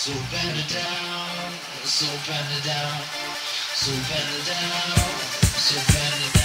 So bend it down, so bend it down, so bend it down, so bend it down,